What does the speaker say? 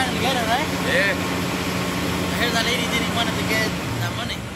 finally got it, right? Yeah. I heard that lady didn't want to get that money.